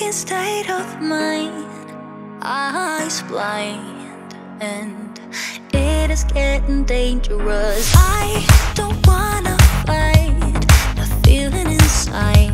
drunken state of mind, eyes blind, and it is getting dangerous. I don't wanna fight the feeling inside.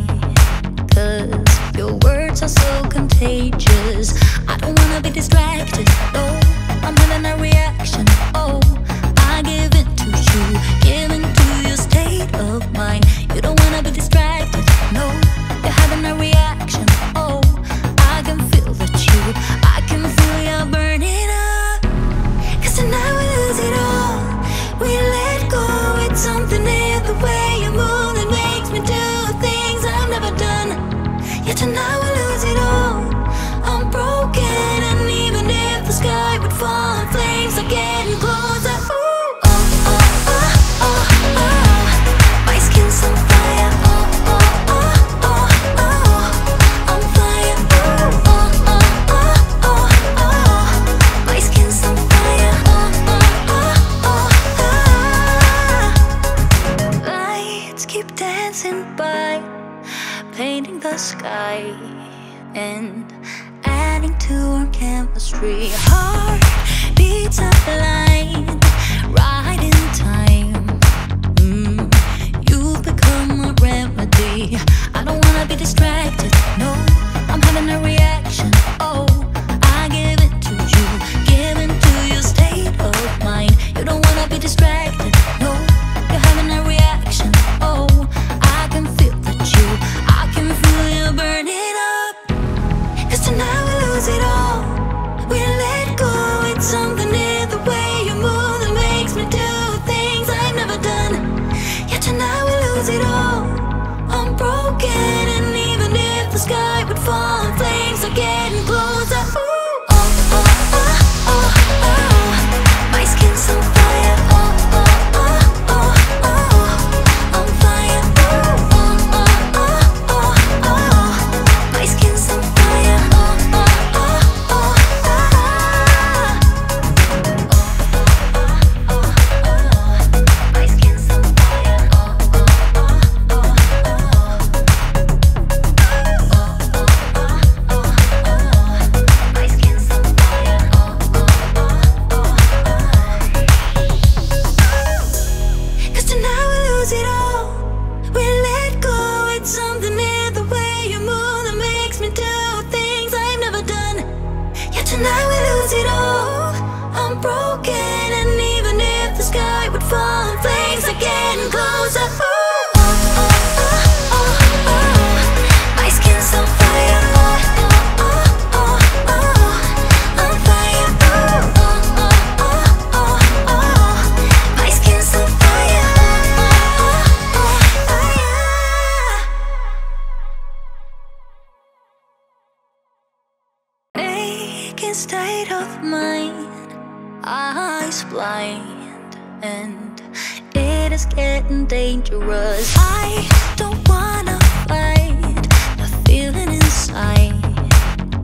keep dancing by, painting the sky and adding to our chemistry. Heart beats up the sky would fall. state of mind, eyes blind, and it is getting dangerous. I don't wanna fight the feeling inside,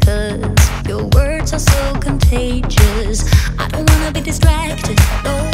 cause your words are so contagious. I don't wanna be distracted. No.